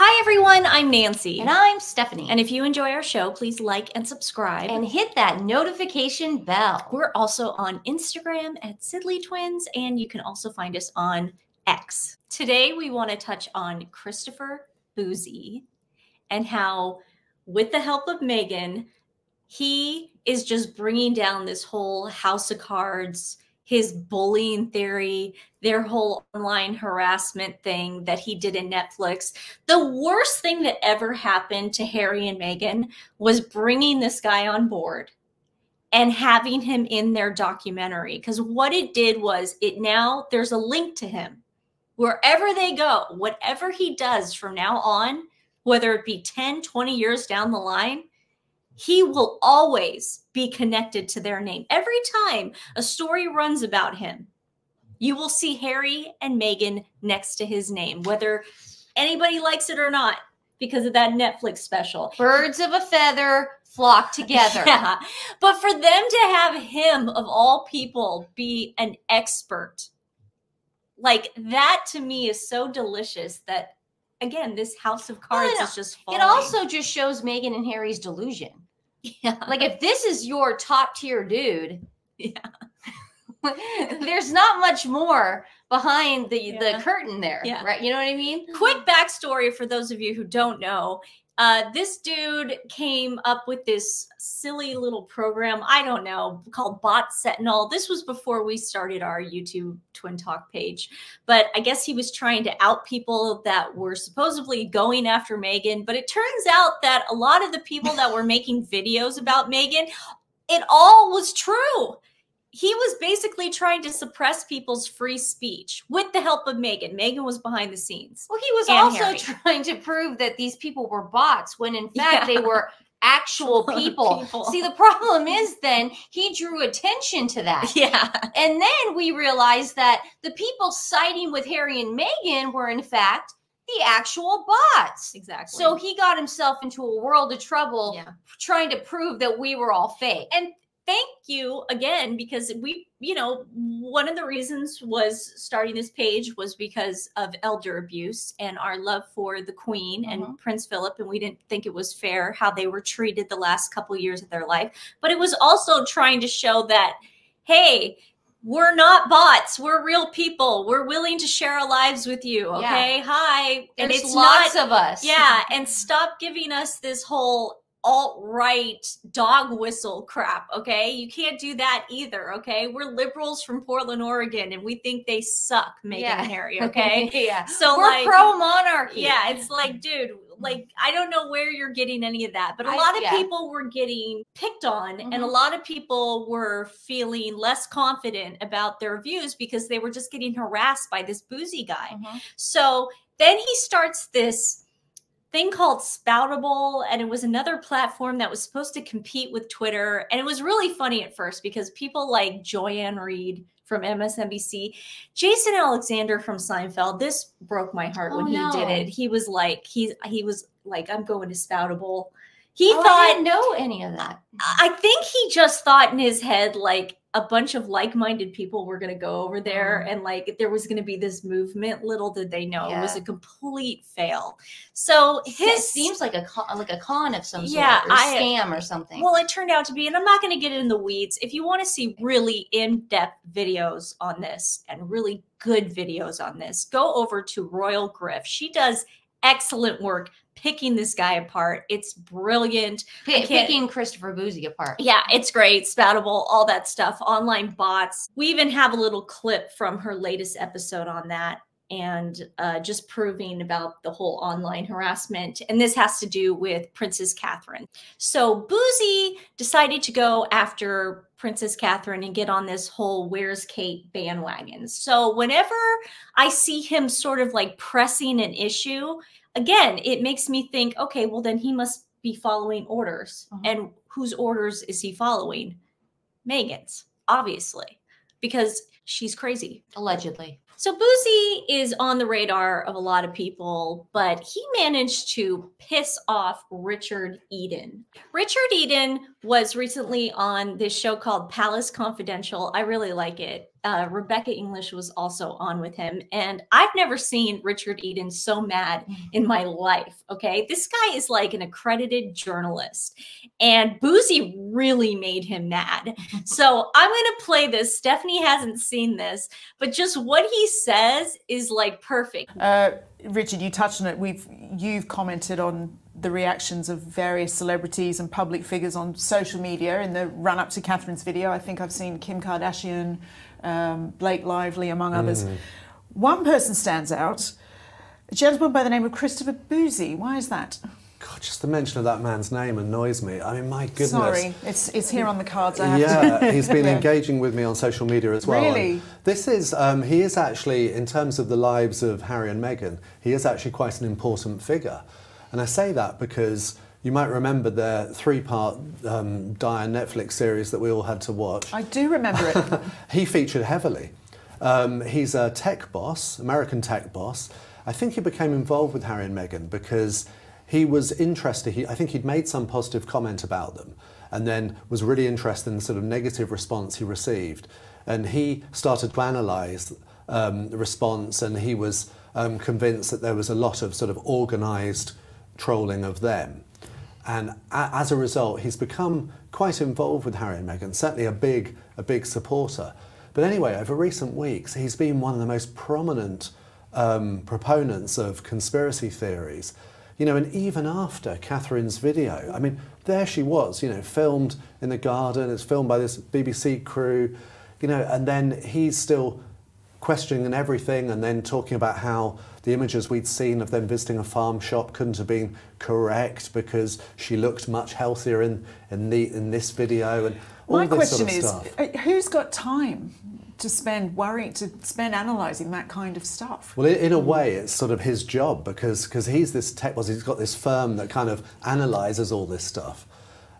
Hi, everyone. I'm Nancy. And I'm Stephanie. And if you enjoy our show, please like and subscribe. and hit that notification bell. we're also on Instagram at Sidley Twins, and you can also find us on X. Today, we want to touch on Christopher Bouzy and how, with the help of Meghan, he is just bringing down this whole house of cards, his bullying theory, their whole online harassment thing that he did in Netflix. The worst thing that ever happened to Harry and Meghan was bringing this guy on board and having him in their documentary. Because what it did was it now there's a link to him wherever they go, whatever he does from now on, whether it be 10, 20 years down the line, he will always be connected to their name. Every time a story runs about him, you will see Harry and Meghan next to his name, whether anybody likes it or not, because of that Netflix special. Birds of a feather flock together. Yeah. But for them to have him, of all people, be an expert, like that to me is so delicious that, again, this house of cards Well, is just It also just shows Meghan and Harry's delusion. Yeah. Like if this is your top tier dude, Yeah. there's not much more behind the Yeah. the curtain there. Yeah. Right. You know what I mean? quick backstory for those of you who don't know uh, this dude came up with this silly little program i don't know called bot sentinel. This was before we started our youtube twin talk page. But i guess he was trying to out people that were supposedly going after meghan. But it turns out that a lot of the people that were making videos about meghan it all was true he was basically trying to suppress people's free speech with the help of Meghan. Meghan was behind the scenes. Well, he was And also Harry. trying to prove that these people were bots when in fact Yeah. they were actual people. People. See, the problem is then he drew attention to that. Yeah. And then we realized that the people siding with Harry and Meghan were, in fact, the actual bots. Exactly. So he got himself into a world of trouble yeah. trying to prove that we were all fake. And thank you again because we, you know, one of the reasons was starting this page was because of elder abuse and our love for the Queen and mm-hmm. Prince Philip, and we didn't think it was fair how they were treated the last couple years of their life. But it was also trying to show that, hey, we're not bots. We're real people. We're willing to share our lives with you. Yeah. Okay. Hi. There's and it's lots not of us. yeah and stop giving us this whole alt-right dog whistle crap okay you can't do that either okay we're liberals from portland oregon and we think they suck meghan Yeah. and harry okay yeah. so We're like pro monarchy. yeah it's like dude like i don't know where you're getting any of that but a I- lot of yeah. people were getting picked on and a Mhm. lot of people were feeling less confident about their views because they were just getting harassed by this bouzy guy Mhm. so then he starts this thing called Spoutible, and it was another platform that was supposed to compete with Twitter. And it was really funny at first because people like Joy-Ann Reid from MSNBC, Jason Alexander from Seinfeld. This broke my heart oh, when Oh, he no. did it. He was like, he he was like, I'm going to Spoutible. He Oh, I thought didn't know any of that. I think he just thought in his head like a bunch of like-minded people were going to go over there Mm. and like there was going to be this movement. Little did they know it was a complete fail. So His his seems like a con, like a con of some sort, Yeah, or I- scam or something. well, it turned out to be, and I'm not going to get in the weeds. If you want to see really in-depth videos on this and really good videos on this, go over to Royal Grift. She does excellent work picking this guy apart. It's brilliant. Can't- picking Christopher Bouzy apart. Yeah, it's great. Spoutible, all that stuff, online bots. We even have a little clip from her latest episode on that and uh, just proving about the whole online harassment. And this has to do with Princess Catherine. So Bouzy decided to go after Princess Catherine and get on this whole Where's Kate bandwagon. So whenever I see him sort of like pressing an issue, again, it makes me think, okay, well, then he must be following orders. Mhm. And whose orders is he following? Meghan's, obviously, because she's crazy. Allegedly. So Bouzy is on the radar of a lot of people, but he managed to piss off Richard Eden. Richard Eden was recently on this show called Palace Confidential. I really like it. Uh, Rebecca English was also on with him, and I've never seen Richard Eden so mad in my life. Okay, this guy is like an accredited journalist, and Bouzy really made him mad. so I'm going to play this. Stephanie hasn't seen this, but just what he says is like perfect. Uh, Richard, you touched on it. We've you've commented on the reactions of various celebrities and public figures on social media in the run up to Catherine's video. I think I've seen Kim Kardashian, um, Blake Lively, among others. Mm. One person stands out a gentleman by the name of Christopher Bouzy. Why is that? God, just the mention of that man's name annoys me. I mean, my goodness. Sorry, it's, it's here on the cards. I have yeah, he's been Yeah. engaging with me on social media as well. Really? And This is, um, he is actually, in terms of the lives of Harry and Meghan, he is actually quite an important figure. And I say that because you might remember the three part um, Dire Netflix series that we all had to watch. I do remember it. he featured heavily. Um, he's a tech boss, American tech boss. I think he became involved with Harry and Meghan because he was interested. He, I think he'd made some positive comment about them and then was really interested in the sort of negative response he received. And he started to analyse um, the response and he was um, convinced that there was a lot of sort of organised trolling of them. And as a result, he's become quite involved with Harry and Meghan, certainly a big, a big supporter. But anyway, over recent weeks, he's been one of the most prominent um, proponents of conspiracy theories. You know, and even after Catherine's video, I mean, there she was, you know, filmed in the garden, it's filmed by this BBC crew, you know, and then he's still questioning and everything and then talking about how the images we'd seen of them visiting a farm shop couldn't have been correct because she looked much healthier in, in, the, in this video and all My this question sort of is stuff. uh, who's got time to spend worrying, to spend analysing that kind of stuff? Well, in a way, it's sort of his job because because he's this tech boss. He's got this firm that kind of analyzes all this stuff,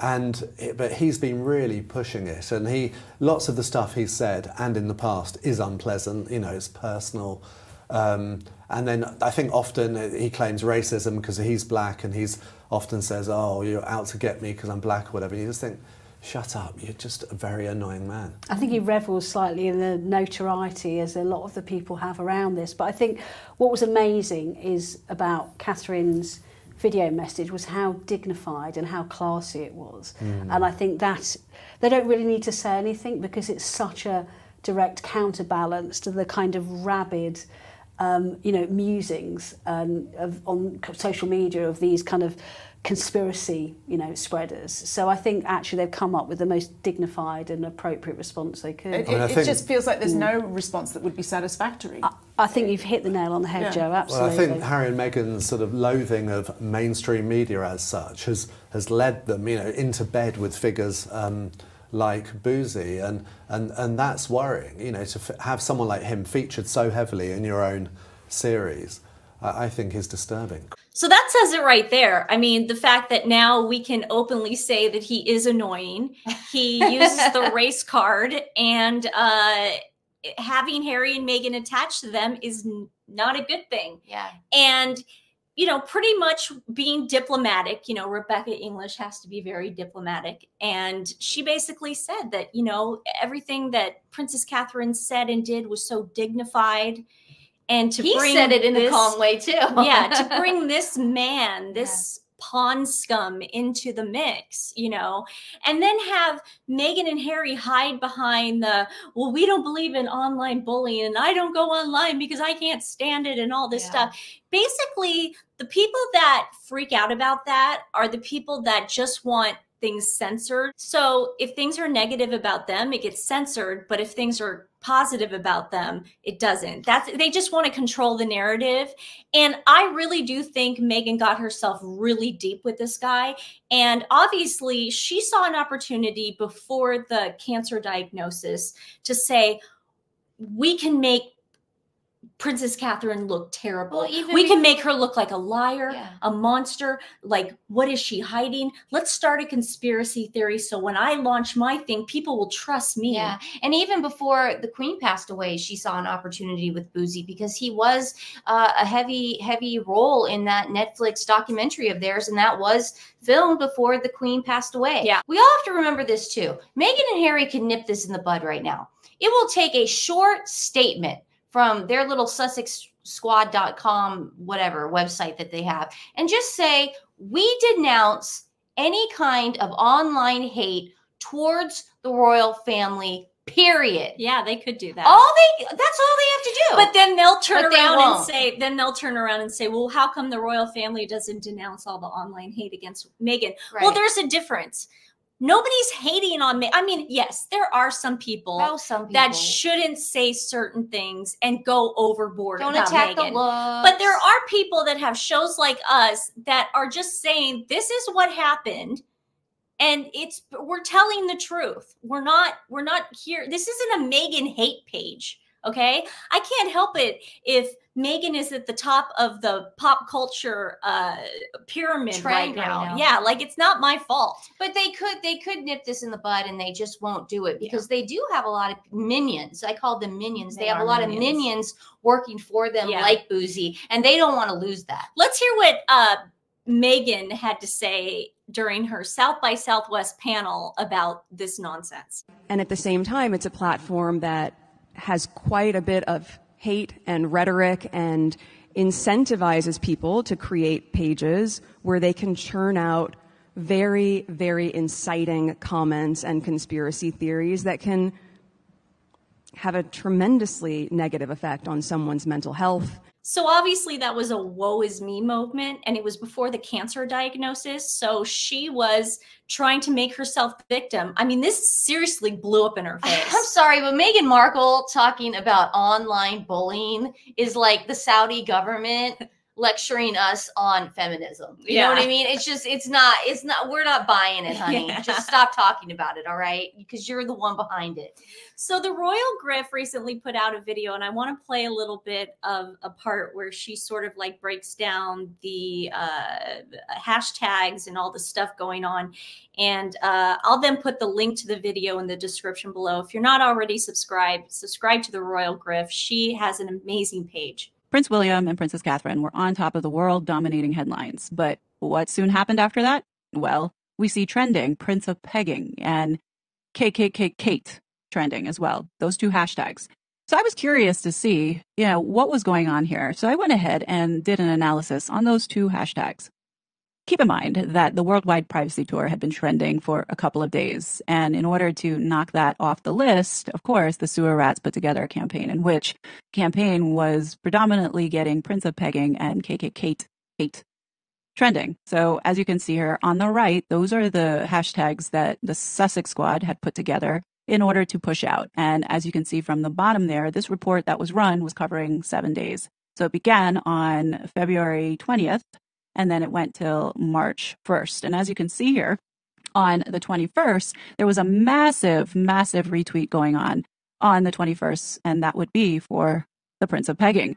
and but he's been really pushing it. And he lots of the stuff he's said and in the past is unpleasant. You know, it's personal. Um, and then I think often he claims racism because he's black, and he's often says, "Oh, you're out to get me because I'm black or whatever." and You just think, "Shut up! You're just a very annoying man." I think he revels slightly in the notoriety as a lot of the people have around this. But I think what was amazing is about Catherine's video message was how dignified and how classy it was. And I think that they don't really need to say anything because it's such a direct counterbalance to the kind of rabid um, you know, musings um, of, on social media of these kind of conspiracy, you know, spreaders. So I think actually they've come up with the most dignified and appropriate response they could. It, I mean, I it- it think- just feels like there's no response that would be satisfactory. I think you've hit the nail on the head, Yeah. Joe. Well, Absolutely. I think Harry and Meghan's sort of loathing of mainstream media as such has has led them, you know, into bed with figures um, like Bouzy, and, and and that's worrying. You know, to f- have someone like him featured so heavily in your own series, I, I think is disturbing. So that says it right there. I mean, the fact that now we can openly say that he is annoying. He uses the race card, and uh, having Harry and Meghan attached to them is not a good thing. Yeah. And you know, pretty much being diplomatic. You know, Rebecca English has to be very diplomatic, and she basically said that you know everything that Princess Catherine said and did was so dignified. And to he bring said it in a calm way too. yeah, to bring this man, this pawn scum into the mix, you know, and then have Meghan and Harry hide behind the, well, we don't believe in online bullying and I don't go online because I can't stand it and all this Yeah. stuff. Basically, the people that freak out about that are the people that just want things censored. So if things are negative about them, it gets censored, but if things are positive about them, it doesn't. That's they just want to control the narrative. And I really do think Meghan got herself really deep with this guy. And obviously, she saw an opportunity before the cancer diagnosis to say, we can make Princess Catherine look terrible. Well, we can make her look like a liar, Yeah. a monster. Like, what is she hiding? Let's start a conspiracy theory so when I launch my thing, people will trust me. Yeah. And even before the queen passed away, she saw an opportunity with Bouzy because he was uh, a heavy, heavy role in that Netflix documentary of theirs. And that was filmed before the queen passed away. Yeah. We all have to remember this too. Meghan and Harry can nip this in the bud right now. It will take a short statement from their little Sussex squad.com whatever website that they have and just say we denounce any kind of online hate towards the royal family period Yeah, they could do that. all they that's all they have to do but then they'll turn But around and say, then they'll turn around and say, well, how come the royal family doesn't denounce all the online hate against Meghan? Well, there's a difference. Nobody's hating on me. I mean, yes, there are some people Well, some people that shouldn't say certain things and go overboard. don't about attack the looks. But there are people that have shows like us that are just saying this is what happened and it's we're telling the truth. We're not we're not here this isn't a Meghan hate page, okay? I can't help it if Meghan is at the top of the pop culture uh pyramid right Trend right now. now. Yeah, like it's not my fault. But they could they could nip this in the bud and they just won't do it because they do have a lot of minions. I call them minions. They, They have a are lot of minions. minions working for them Yeah. like Bouzy and they don't want to lose that. Let's hear what uh Meghan had to say during her South by Southwest panel about this nonsense. And at the same time, it's a platform that has quite a bit of hate and rhetoric and incentivizes people to create pages where they can churn out very, very inciting comments and conspiracy theories that can have a tremendously negative effect on someone's mental health So obviously that was a woe is me movement and it was before the cancer diagnosis. So she was trying to make herself victim. I mean, this seriously blew up in her face. I'm sorry, but Meghan Markle talking about online bullying is like the Saudi government lecturing us on feminism. You know what I mean? It's just it's not it's not we're not buying it, honey. Yeah. Just stop talking about it, all right? Because you're the one behind it. So the Royal Grift recently put out a video and I want to play a little bit of a part where she sort of like breaks down the uh, hashtags and all the stuff going on. And uh, I'll then put the link to the video in the description below. If you're not already subscribed, subscribe to the Royal Grift. She has an amazing page. Prince William and Princess Catherine were on top of the world dominating headlines. But what soon happened after that? Well, we see trending Prince of Pegging and KKK Kate trending as well, those two hashtags. So I was curious to see, you know, what was going on here. So I went ahead and did an analysis on those two hashtags. Keep in mind that the Worldwide Privacy Tour had been trending for a couple of days. And in order to knock that off the list, of course, the Sewer Rats put together a campaign in which campaign was predominantly getting Prince of Pegging and KK Kate hate trending. So as you can see here on the right, those are the hashtags that the Sussex squad had put together in order to push out. And as you can see from the bottom there, this report that was run was covering seven days. So it began on February 20th, and then it went till March 1st. And as you can see here, on the 21st, there was a massive, massive retweet going on on the 21st, and that would be for the Prince of Pegging.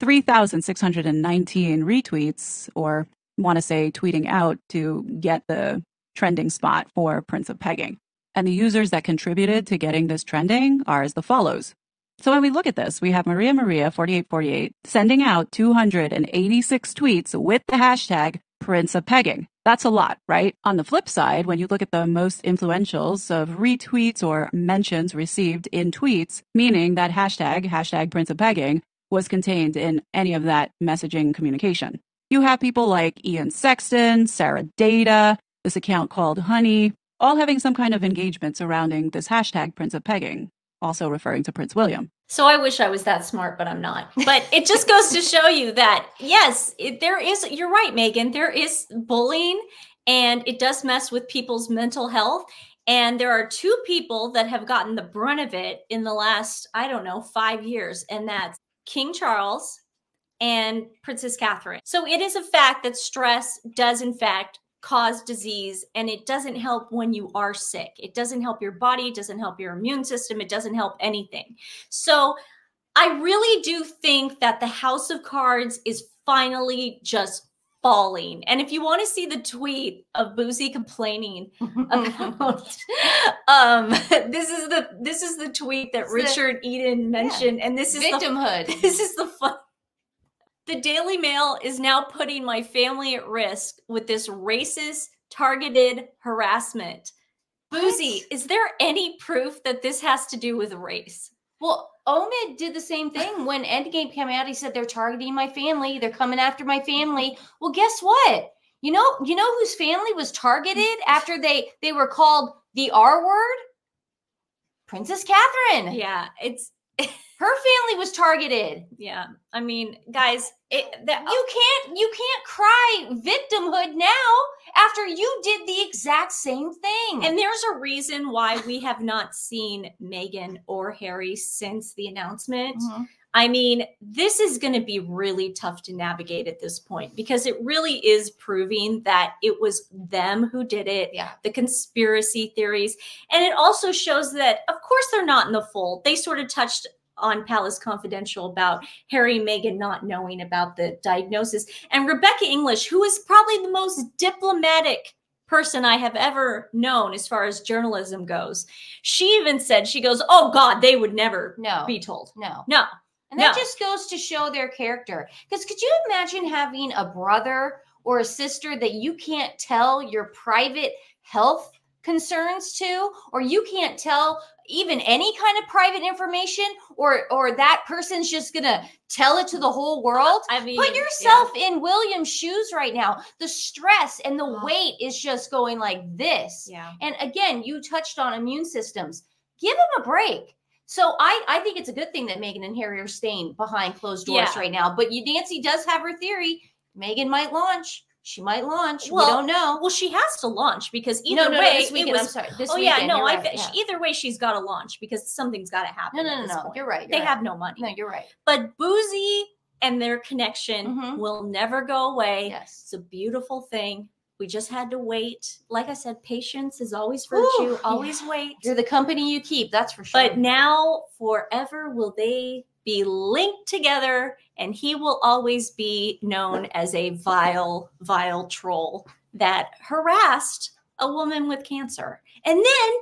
3,619 retweets, or want to say tweeting out to get the trending spot for Prince of Pegging. And the users that contributed to getting this trending are as the follows. So when we look at this, we have Maria Maria 4848 sending out 286 tweets with the hashtag Prince of Pegging. That's a lot, right? On the flip side, when you look at the most influentials of retweets or mentions received in tweets, meaning that hashtag, hashtag Prince of Pegging, was contained in any of that messaging communication. You have people like Ian Sexton, Sarah Data, this account called Honey, all having some kind of engagement surrounding this hashtag Prince of Pegging, also referring to Prince William. So I wish I was that smart, but I'm not. But it just goes to show you that yes, it, there is. You're right, Meghan. There is bullying, and it does mess with people's mental health. And there are two people that have gotten the brunt of it in the last, I don't know, five years, and that's King Charles and Princess Catherine. So it is a fact that stress does, in fact, cause disease and it doesn't help when you are sick. It doesn't help your body, it doesn't help your immune system, it doesn't help anything. So I really do think that the House of Cards is finally just falling. And if you want to see the tweet of Bouzy complaining about um this is the this is the tweet that It's the- Richard Eden mentioned and this is the Victimhood. this is the fun. The Daily Mail is now putting my family at risk with this racist targeted harassment. Bouzy, is there any proof that this has to do with race? Well, Omid did the same thing when Endgame came out. He said they're targeting my family. They're coming after my family. Well, guess what? You know, you know whose family was targeted after they they were called the R word? Princess Catherine. Yeah, it's Her family was targeted. yeah. I mean, guys, it that You can't you can't cry victimhood now after you did the exact same thing. and there's a reason why we have not seen Meghan or Harry since the announcement. Mhm. I mean, this is going to be really tough to navigate at this point because it really is proving that it was them who did it, Yeah. the conspiracy theories. And it also shows that, of course, they're not in the fold. They sort of touched on Palace Confidential about Harry and Meghan not knowing about the diagnosis. And Rebecca English, who is probably the most diplomatic person I have ever known as far as journalism goes, she even said, she goes, Oh God, they would never No. be told. No. No. And that No. just goes to show their character. Because could you imagine having a brother or a sister that you can't tell your private health concerns to, or you can't tell even any kind of private information, or or that person's just gonna tell it to the whole world? I mean, Put yeah. yourself in William's shoes right now. The stress and the Oh. weight is just going like this. Yeah. And again, you touched on immune systems. Give them a break. So I, I think it's a good thing that Meghan and Harry are staying behind closed doors Yeah. right now. But you, Nancy does have her theory. Meghan might launch. She might launch. Well, we don't know. Well, she has to launch because either no, no, way, no, this weekend. I'm sorry. This oh weekend. yeah, no, I. right, yeah. Either way, she's got to launch because something's got to happen. No, no, no, no. You're right. They you're have right. no money. No, you're right. But Bouzy and their connection Mhm. will never go away. Yes. It's a beautiful thing. We just had to wait. Like I said, patience is always virtue. yeah. Always wait. You're the company you keep. That's for sure. But now, forever, will they be linked together, and he will always be known as a vile, vile troll that harassed a woman with cancer. And then,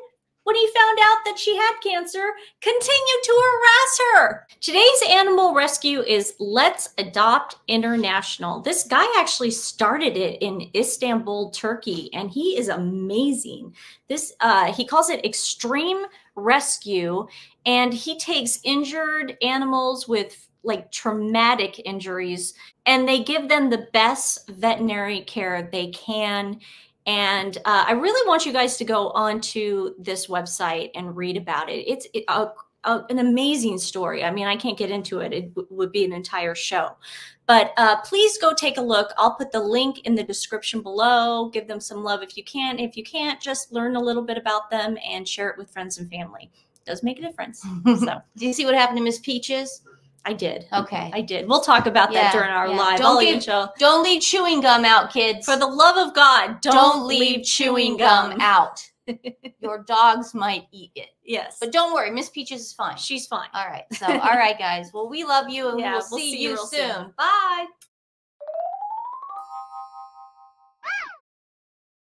when he found out that she had cancer, continued to harass her. Today's animal rescue is Let's Adopt International. This guy actually started it in Istanbul, Turkey, and he is amazing. This uh, he calls it extreme rescue and he takes injured animals with like traumatic injuries and they give them the best veterinary care they can. And uh, i really want you guys to go onto this website and read about it. It's it, a, a- an amazing story. I mean i can't get into it. It would be an entire show but uh, please go take a look i'll put the link in the description below give them some love if you can if you can't just learn a little bit about them and share it with friends and family it does make a difference so Do you see what happened to Miss Peaches? I did. Okay. I did. We'll talk about that Yeah, during our yeah. live. Don't I'll give- let you- Don't leave chewing gum out, kids. For the love of God, don't, don't, leave chewing gum out. Your dogs might eat it. Yes. But don't worry, Miss Peaches is fine. she's fine. All right. So, all right, guys. Well, we love you and Yeah, we will we'll see, see you soon. soon. Bye.